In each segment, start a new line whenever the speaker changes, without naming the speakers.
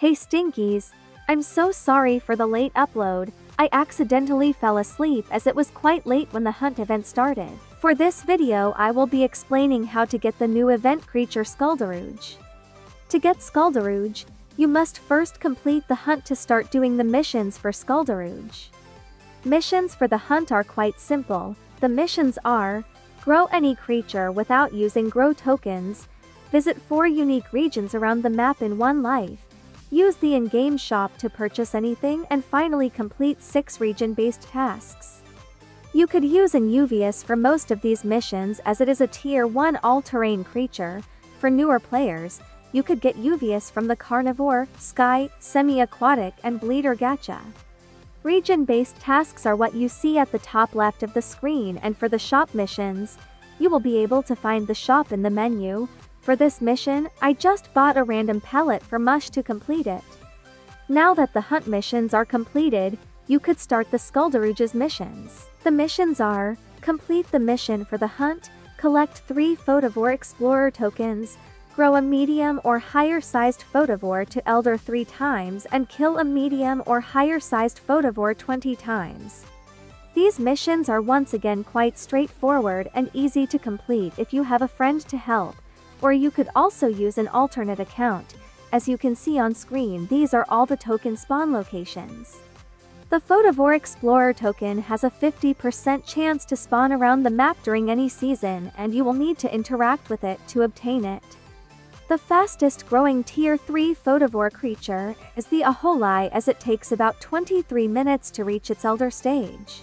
Hey Stinkies, I'm so sorry for the late upload, I accidentally fell asleep as it was quite late when the hunt event started. For this video I will be explaining how to get the new event creature Skulderouge. To get Skulderouge, you must first complete the hunt to start doing the missions for Skulderouge. Missions for the hunt are quite simple, the missions are, grow any creature without using grow tokens, visit 4 unique regions around the map in one life, use the in-game shop to purchase anything and finally complete 6 region-based tasks. You could use an Uvius for most of these missions as it is a tier 1 all-terrain creature, for newer players, you could get Uvius from the Carnivore, Sky, Semi-Aquatic and Bleeder Gacha. Region-based tasks are what you see at the top left of the screen and for the shop missions, you will be able to find the shop in the menu, for this mission, I just bought a random pellet for Mush to complete it. Now that the hunt missions are completed, you could start the Skulderouge's missions. The missions are, complete the mission for the hunt, collect 3 Photovore Explorer tokens, grow a medium or higher sized Photovore to Elder 3 times and kill a medium or higher sized Photovore 20 times. These missions are once again quite straightforward and easy to complete if you have a friend to help, or you could also use an alternate account. As you can see on screen these are all the token spawn locations. The Photovore Explorer token has a 50% chance to spawn around the map during any season and you will need to interact with it to obtain it. The fastest growing tier 3 Photovore creature is the Aholai as it takes about 23 minutes to reach its elder stage.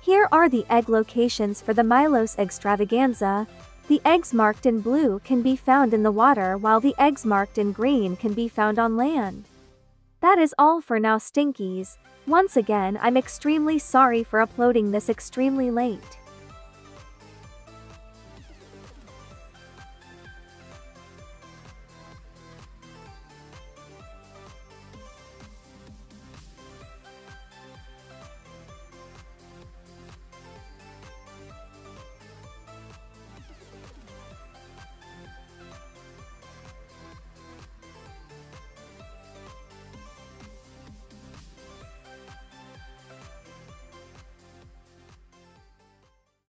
Here are the egg locations for the Mylo's Eggstravaganza, the eggs marked in blue can be found in the water while the eggs marked in green can be found on land. That is all for now stinkies, once again I'm extremely sorry for uploading this extremely late.